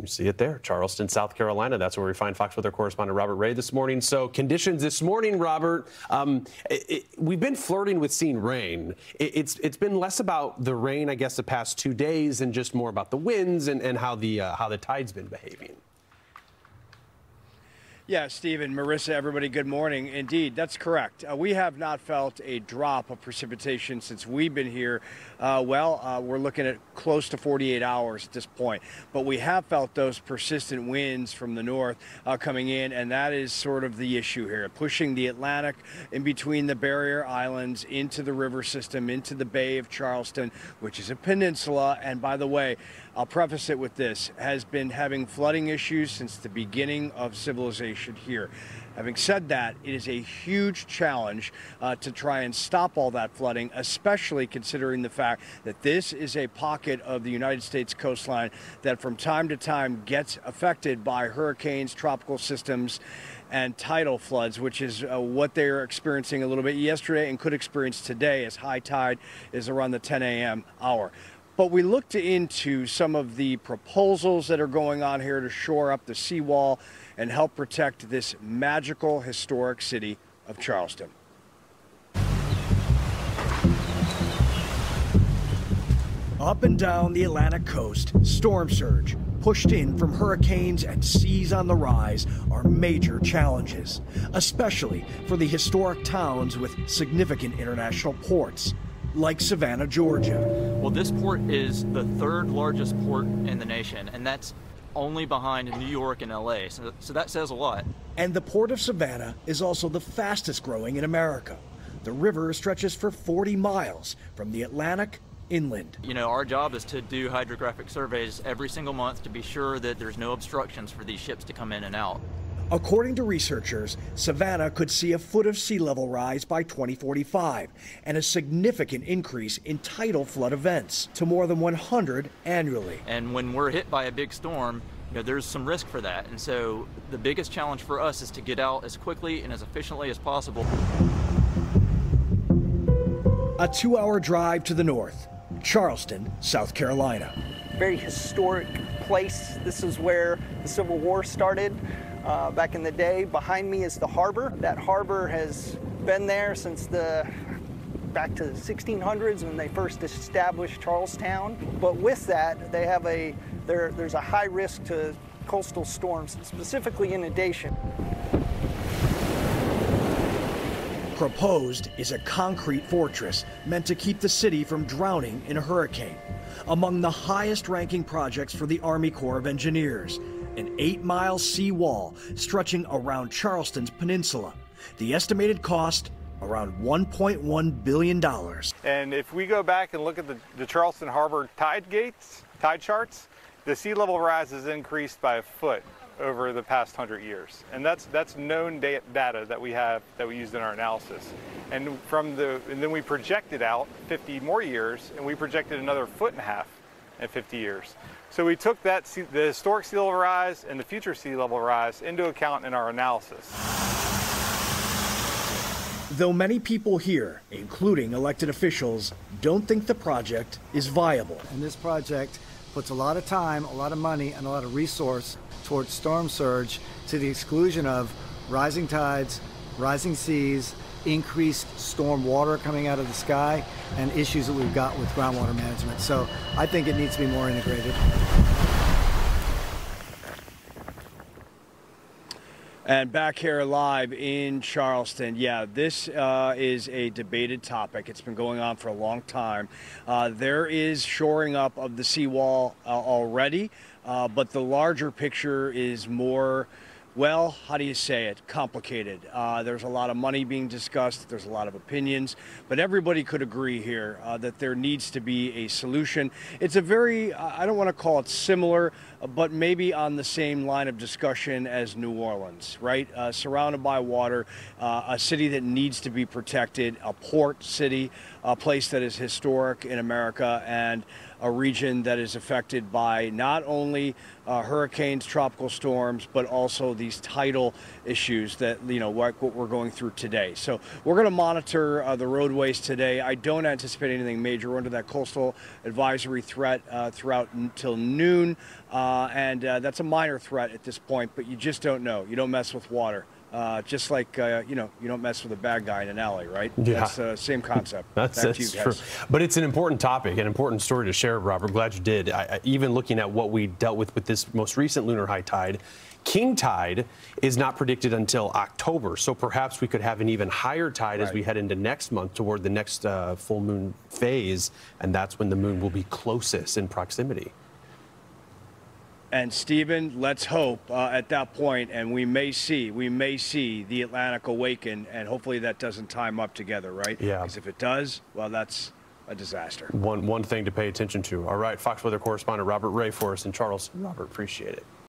You see it there, Charleston, South Carolina. That's where we find Fox Weather correspondent Robert Ray this morning. So conditions this morning, Robert. Um, it, it, we've been flirting with seeing rain. It, it's it's been less about the rain, I guess, the past two days, and just more about the winds and, and how the uh, how the tide's been behaving. Yeah, Stephen, Marissa, everybody, good morning. Indeed, that's correct. Uh, we have not felt a drop of precipitation since we've been here. Uh, well, uh, we're looking at close to 48 hours at this point. But we have felt those persistent winds from the north uh, coming in, and that is sort of the issue here, pushing the Atlantic in between the barrier islands into the river system, into the Bay of Charleston, which is a peninsula. And by the way, I'll preface it with this, has been having flooding issues since the beginning of civilization here. Having said that, it is a huge challenge uh, to try and stop all that flooding, especially considering the fact that this is a pocket of the United States coastline that from time to time gets affected by hurricanes, tropical systems, and tidal floods, which is uh, what they're experiencing a little bit yesterday and could experience today as high tide is around the 10 a.m. hour. But we looked into some of the proposals that are going on here to shore up the seawall and help protect this magical historic city of Charleston. Up and down the Atlantic coast, storm surge, pushed in from hurricanes and seas on the rise are major challenges, especially for the historic towns with significant international ports like Savannah, Georgia. Well, this port is the third largest port in the nation, and that's only behind New York and LA, so, so that says a lot. And the port of Savannah is also the fastest growing in America. The river stretches for 40 miles from the Atlantic inland. You know, our job is to do hydrographic surveys every single month to be sure that there's no obstructions for these ships to come in and out. According to researchers, Savannah could see a foot of sea level rise by 2045 and a significant increase in tidal flood events to more than 100 annually. And when we're hit by a big storm, you know, there's some risk for that. And so the biggest challenge for us is to get out as quickly and as efficiently as possible. A two hour drive to the north, Charleston, South Carolina. Very historic place. This is where the Civil War started uh, back in the day. Behind me is the harbor. That harbor has been there since the back to the 1600s when they first established Charlestown. But with that, they have a there, there's a high risk to coastal storms, specifically inundation. Proposed is a concrete fortress meant to keep the city from drowning in a hurricane. Among the highest ranking projects for the Army Corps of Engineers, an eight mile seawall stretching around Charleston's peninsula. The estimated cost around $1.1 billion. And if we go back and look at the, the, Charleston Harbor tide gates, tide charts, the sea level rise has increased by a foot over the past 100 years. And that's, that's known data that we have that we used in our analysis. And from the, and then we projected out 50 more years and we projected another foot and a half in 50 years. So we took that the historic sea level rise and the future sea level rise into account in our analysis. Though many people here, including elected officials, don't think the project is viable. And this project puts a lot of time, a lot of money, and a lot of resource towards storm surge to the exclusion of rising tides, rising seas, increased storm water coming out of the sky and issues that we've got with groundwater management. So I think it needs to be more integrated. And back here live in Charleston, yeah, this uh, is a debated topic. It's been going on for a long time. Uh, there is shoring up of the seawall uh, already, uh, but the larger picture is more well, how do you say it? Complicated. Uh, there's a lot of money being discussed, there's a lot of opinions, but everybody could agree here uh, that there needs to be a solution. It's a very, I don't want to call it similar, uh, but maybe on the same line of discussion as New Orleans, right? Uh, surrounded by water, uh, a city that needs to be protected, a port city, a place that is historic in America, and a region that is affected by not only uh, hurricanes, tropical storms, but also these tidal issues that, you know, what, what we're going through today. So we're going to monitor uh, the roadways today. I don't anticipate anything major. We're under that coastal advisory threat uh, throughout until noon. Uh, and uh, that's a minor threat at this point, but you just don't know. You don't mess with water. Uh, just like uh, you know, you don't mess with a bad guy in an alley, right? Yeah. That's the same concept. That's, that's you true. But it's an important topic, an important story to share, Robert. Glad you did. I, I, even looking at what we dealt with with this most recent lunar high tide, king tide is not predicted until October. So perhaps we could have an even higher tide as we head into next month toward the next uh, full moon phase. And that's when the moon will be closest in proximity. And Stephen, let's hope uh, at that point, and we may see, we may see the Atlantic awaken, and hopefully that doesn't time up together, right? Yeah. Because if it does, well, that's a disaster. One, one thing to pay attention to. All right, Fox Weather correspondent Robert Ray for us in Charles. Robert, appreciate it.